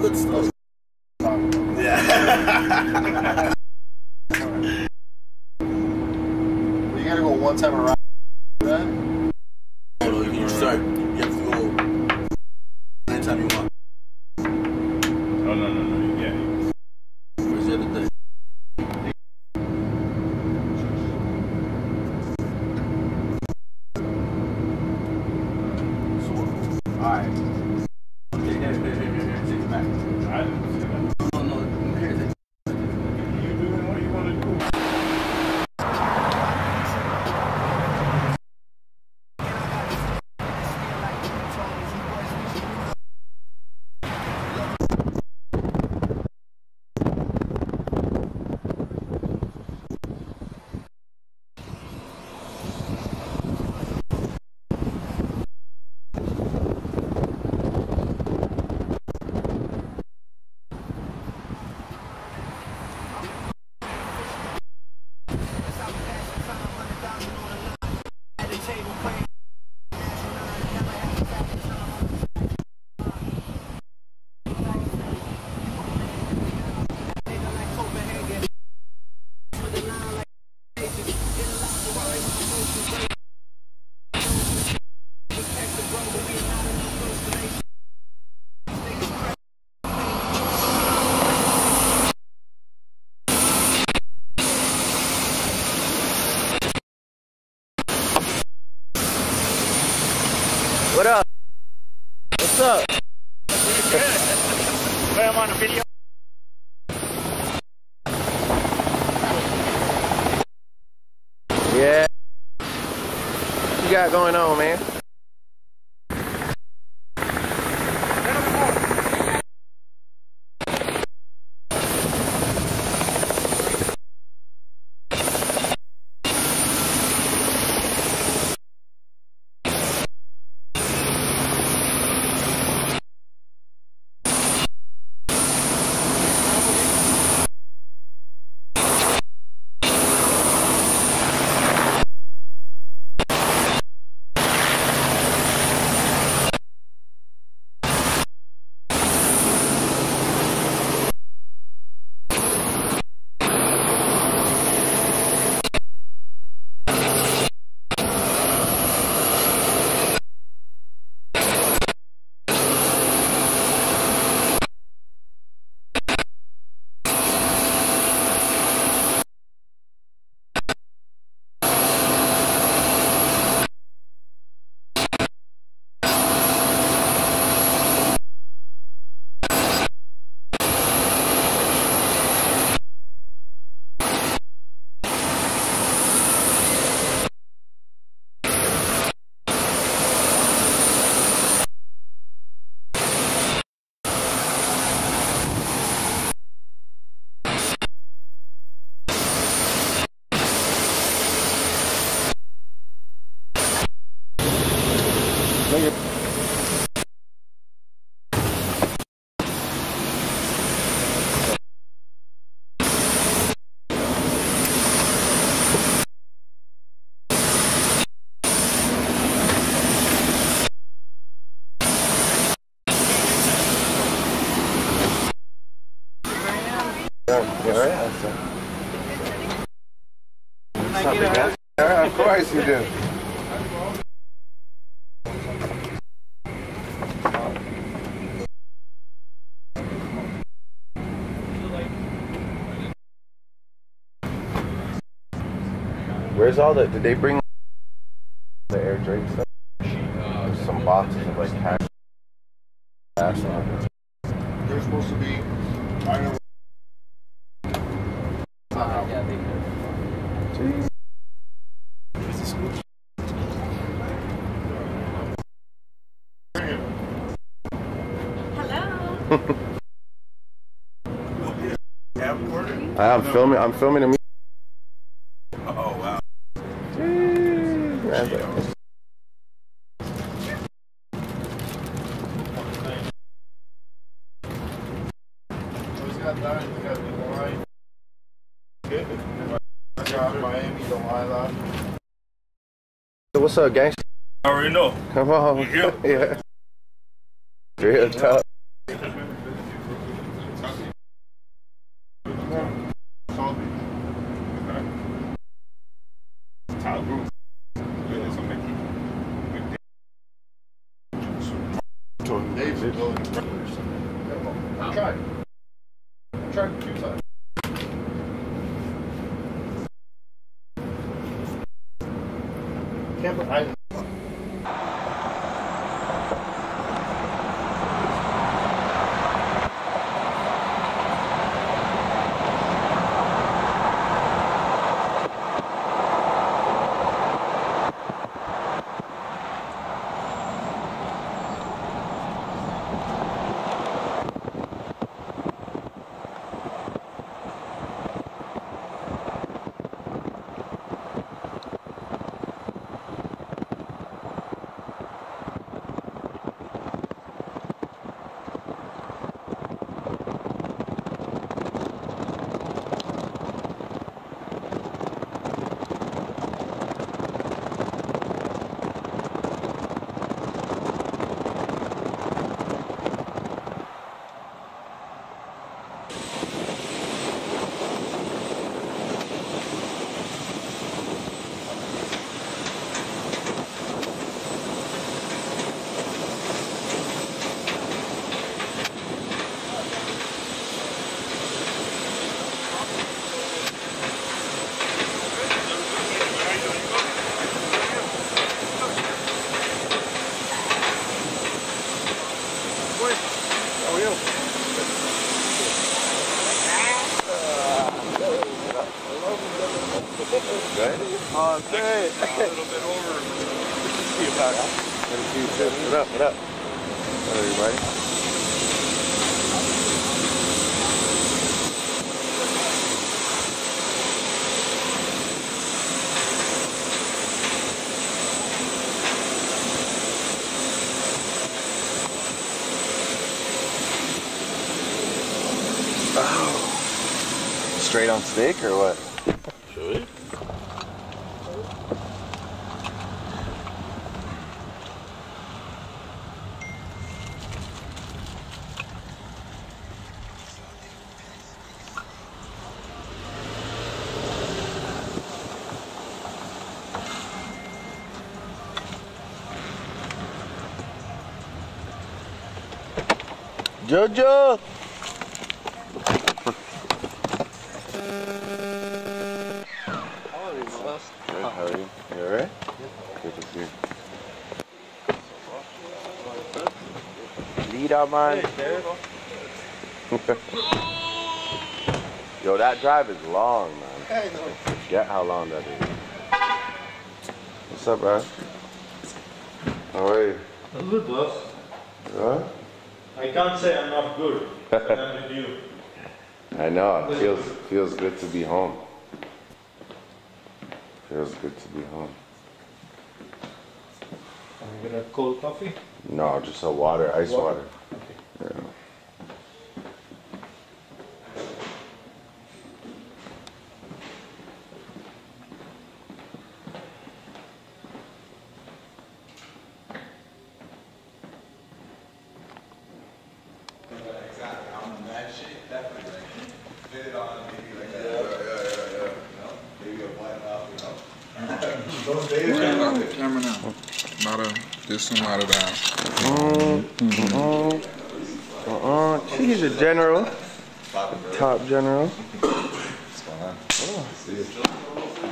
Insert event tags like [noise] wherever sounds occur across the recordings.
Good stuff. Up? I'm on a video. Yeah. What you got going on, man? Yeah, Of course you do. Where's all the? Did they bring the air Drake stuff? Some boxes of like. Ass on it. They're supposed to be. I know. [laughs] I'm filming. I'm filming a. Oh, wow. Jeez. He's got that. He's got the line. Five out. What's up, gangster? I already know. Come on. Yeah. [laughs] yeah. Real tough. は。On steak or what? Should we? Jojo! You. Lead out, man. [laughs] Yo, that drive is long, man. Forget how long that is. What's up, bro? How are you? I'm good, boss. Huh? I can't say I'm not good. I'm [laughs] with you. I know. It feels feels good to be home. Feels good to be home. I'm gonna cold coffee. No, just a water, ice water. Yeah. Camera now. Not a this one, not a down. Uh-uh. A general. Top general.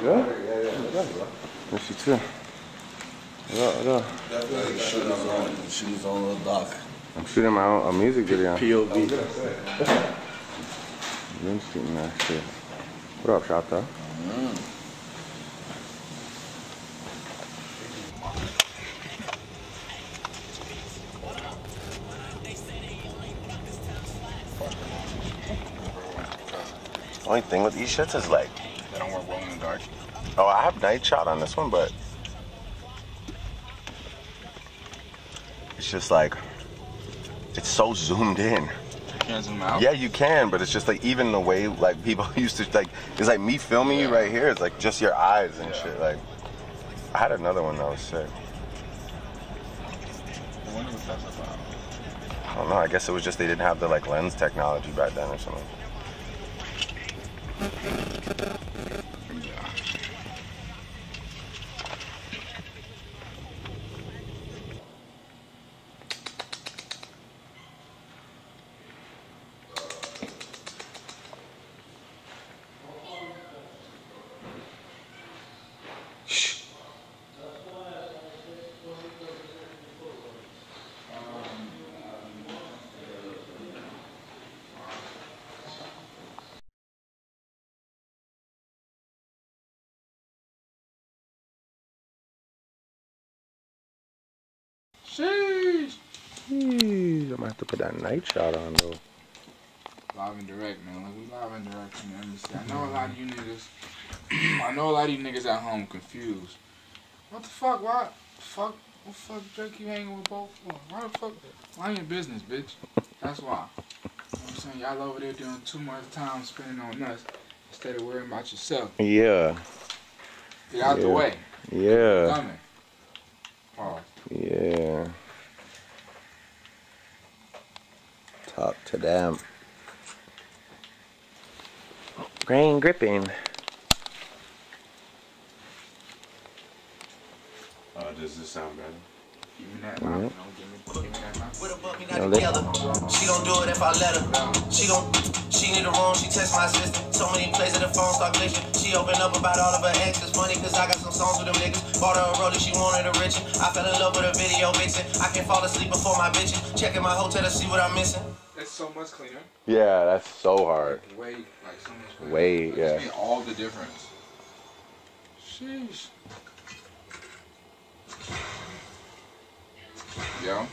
Good? Miss you too. Up, what up? Shoot his own little doc. I'm shooting my own a music video. POV. Been shooting that shit. What up, Shata? Only thing with these shits is like, They don't work well in the dark. oh, I have night shot on this one, but it's just like, it's so zoomed in. can't zoom out. Yeah, you can, but it's just like even the way like people [laughs] used to like it's like me filming you right here. It's like just your eyes and shit. Like I had another one that was sick. I wonder what that's about. I don't know. I guess it was just they didn't have the like lens technology back then or something. Okay. Have to put that night shot on though. Live and direct, man. Like, we live and direct, man. Let me. I know a lot of you niggas. [clears throat] I know a lot of you niggas at home confused. What the fuck? Why? Fuck. What the fuck, Drake? You hanging with both? for? Why the fuck? Mind your business, bitch. That's why. You know what I'm saying? Y'all over there doing too much time spending on us instead of worrying about yourself. Yeah, Get out the way. yeah, Coming. Pause. yeah. Talk to them. Grain gripping. Uh, does this sound better? Give me that mouth. No, give me, give me that mouth. With a but we Yeah, not. She gon' do it if I let her. She gon' she need a room, she text my sister. So many places the phone start glitching. She open up about all of her exes. Funny cause I got some songs with them niggas. Bought her a rollie, she wanted a Richard. I fell in love with a video vixen. I can fall asleep before my bitches. Checking my hotel to see what I'm missing. That's so much cleaner. Yeah, that's so hard. Way, like so much cleaner. Way, It yeah. all the difference. Sheesh. Yo.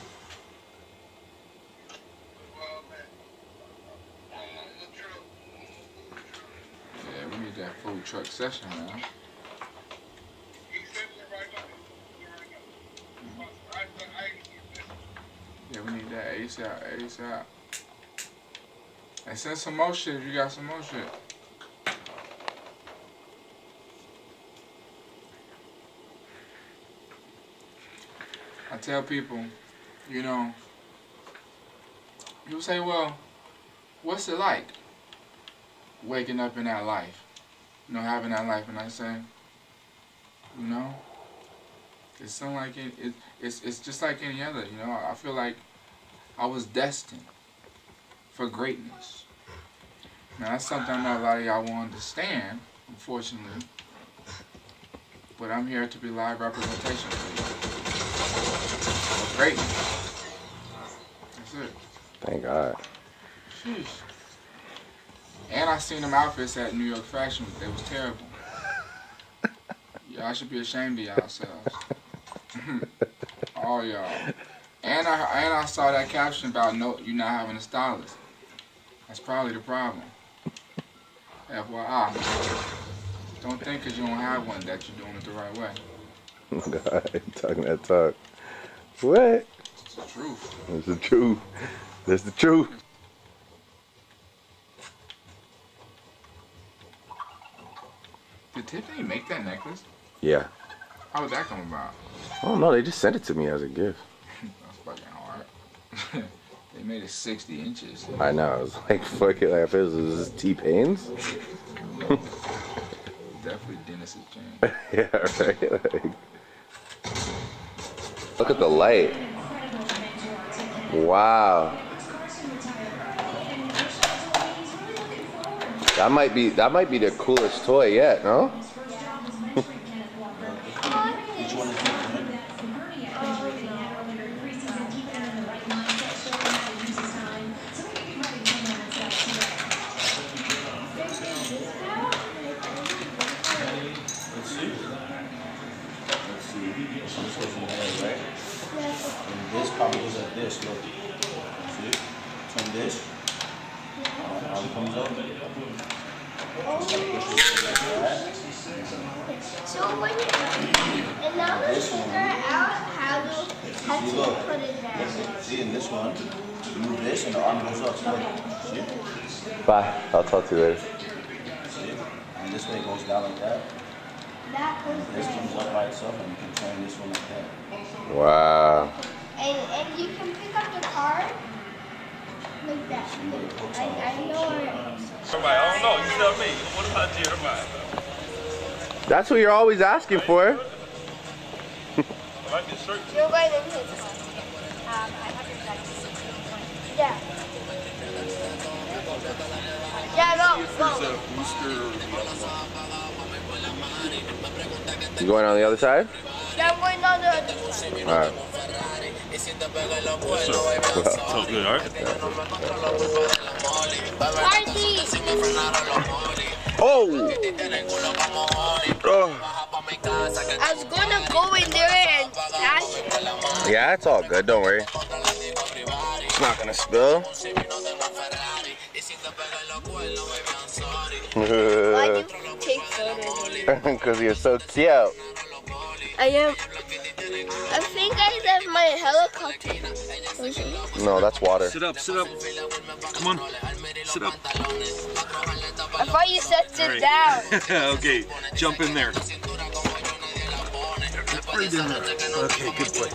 Yeah, we need that food truck session, man. Yeah, we need that ASAP, ASAP. And send some more shit if you got some more shit. I tell people, you know, people say, well, what's it like waking up in that life? You know, having that life. And I say, you know, it's something like it, it it's, it's just like any other, you know. I feel like I was destined for greatness. Now, that's something know a lot of y'all won't understand, unfortunately. But I'm here to be live representation for you. Greatness. That's it. Thank God. Sheesh. And I seen them outfits at New York Fashion Week. They was terrible. [laughs] Y'all should be ashamed of yourselves. [laughs] All y'all. And I and I saw that caption about no you not having a stylist. That's probably the problem. FYI. Don't think because you don't have one that you're doing it the right way. [laughs] God, talking that talk. What? It's the truth. It's the truth. That's the truth. Did Tiffany make that necklace? Yeah. How did that come about? I don't know. They just sent it to me as a gift. [laughs] That's fucking hard. [laughs] they made it 60 inches. I know. I was like, fuck it. Like, if it was, was this T Pain's? [laughs] Definitely Dennis's chain. [laughs] yeah, right. Like, look at the light. Wow. That might be that might be the coolest toy yet, no? Which one is different? Let's see. Let's see. This is what you had, right? And this probably was at this, look. See? Turn this. Alright, Now it comes up. So when you, and now let's figure out how to how See, look. See, in this one, you move this and the arm goes up. Look. See? Bye. I'll talk to you later. See? And this way it goes down like that. That goes This there. comes up by itself and you can turn this one like that. Wow. And, and you can pick up the card like that. I, I know where it is. Jeremiah, I don't know. You tell me. What about Jeremiah? That's what you're always asking for. I like this shirt. You're going in his Um, I have your Yeah. Yeah, go, go. You going on the other side? Yeah, I'm going on the other side. All right. So good, all right? Party! Oh! oh! I was gonna go in there and dash. Yeah, it's all good. Don't worry. It's not gonna spill. Why do you [laughs] take photos? [laughs] Because you're so cute. I am. I think I left my helicopter. No, that's water. Sit up, sit up. Come on. Sit up. I thought you said sit down. [laughs] okay, jump in there. Right in there. Okay, good boy.